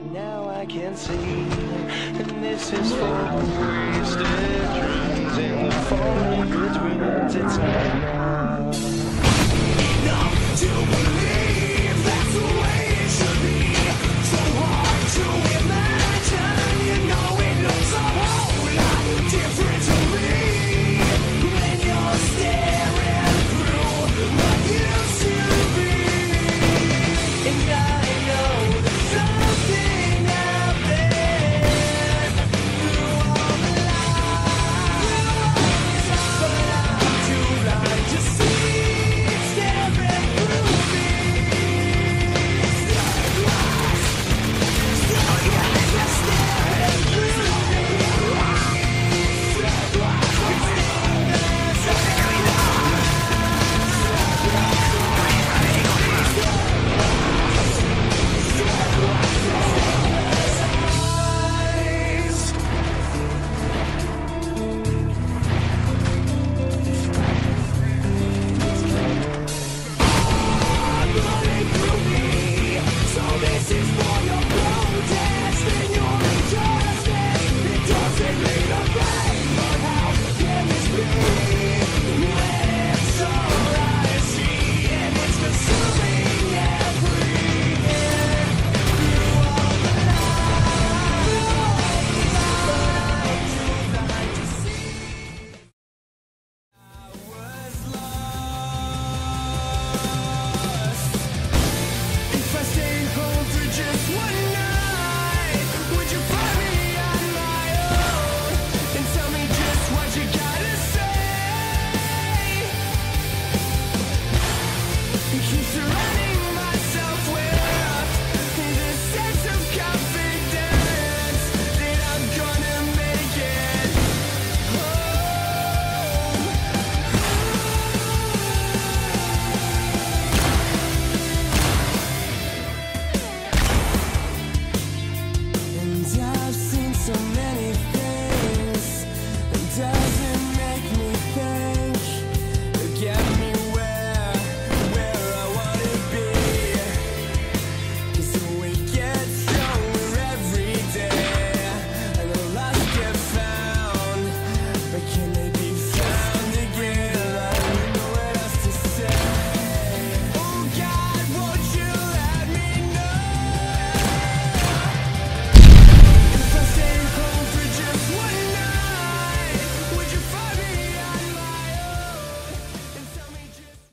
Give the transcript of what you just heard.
but now I can see. And this is for the wasted